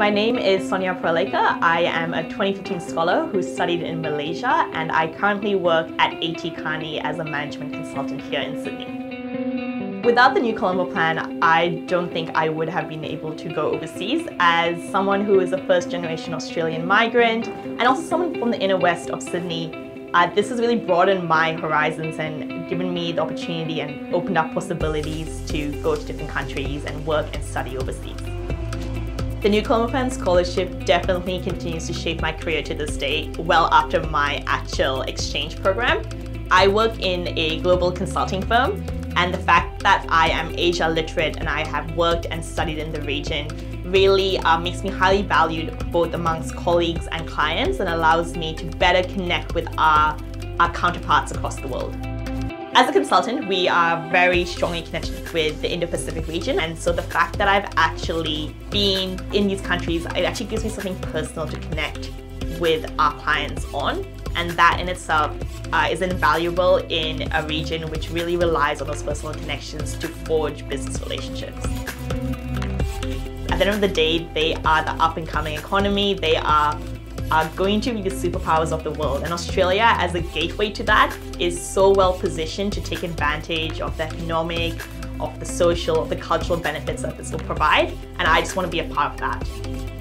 My name is Sonia Parulekar. I am a 2015 scholar who studied in Malaysia and I currently work at AT Kearney as a management consultant here in Sydney. Without the New Colombo Plan, I don't think I would have been able to go overseas as someone who is a first generation Australian migrant and also someone from the inner west of Sydney uh, this has really broadened my horizons and given me the opportunity and opened up possibilities to go to different countries and work and study overseas. The New Colombo Scholarship definitely continues to shape my career to this day, well after my actual exchange program. I work in a global consulting firm and the fact that I am Asia literate and I have worked and studied in the region really uh, makes me highly valued both amongst colleagues and clients and allows me to better connect with our, our counterparts across the world. As a consultant, we are very strongly connected with the Indo-Pacific region. And so the fact that I've actually been in these countries, it actually gives me something personal to connect with our clients on. And that in itself uh, is invaluable in a region which really relies on those personal connections to forge business relationships. At the end of the day, they are the up and coming economy. They are, are going to be the superpowers of the world. And Australia, as a gateway to that, is so well positioned to take advantage of the economic, of the social, of the cultural benefits that this will provide. And I just want to be a part of that.